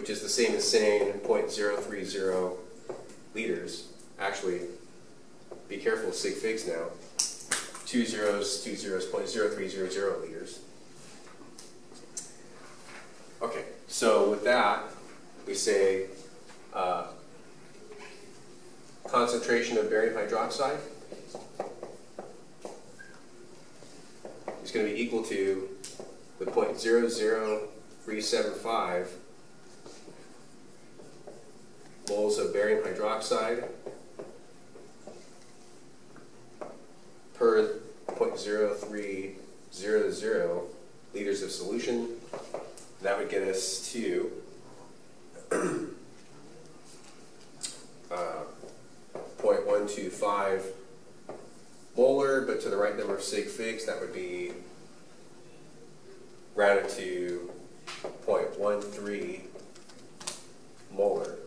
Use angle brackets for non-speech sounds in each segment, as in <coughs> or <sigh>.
which is the same as saying 0.030 liters. Actually, be careful sig figs now. Two zeros, two zeros, 0.0300 liters. Okay, so with that, we say uh, concentration of barium hydroxide is going to be equal to the 0.00375 of barium hydroxide per 0.0300 liters of solution. That would get us to uh, 0.125 molar, but to the right number of sig figs, that would be rounded to 0.13 molar.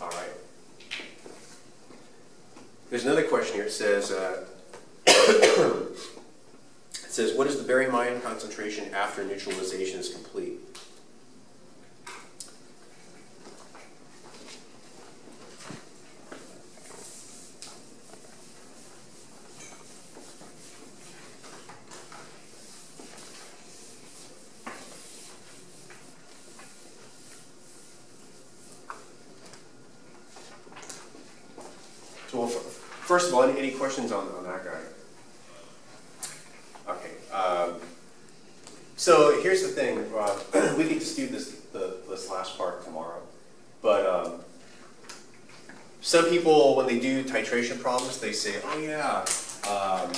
All right. There's another question here. It says, uh, <coughs> it says, what is the barium ion concentration after neutralization is complete? So, first of all, any, any questions on, on that guy? Okay. Um, so here's the thing. Uh, <clears throat> we can just do this the, this last part tomorrow, but um, some people, when they do titration problems, they say, "Oh yeah, um,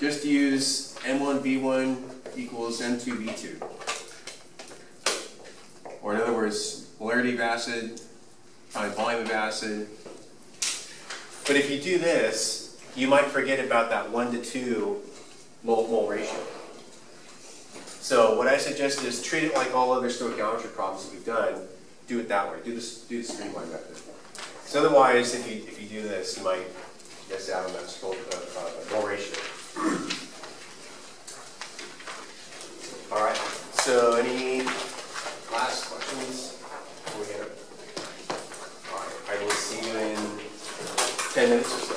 just use M1, V1 equals M2, V2. or in other words, molarity of acid times volume of acid but if you do this, you might forget about that 1 to 2 mole-mole ratio. So what I suggest is treat it like all other stoichiometry problems we've done. Do it that way. Do. Do the streamline method. Because so otherwise, if you if you do this, you might miss out on that mole uh, uh, ratio. All right. So any minutes.